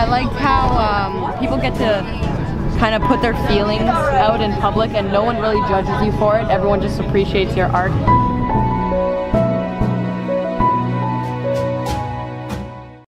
I like how um, people get to kind of put their feelings out in public and no one really judges you for it. Everyone just appreciates your art.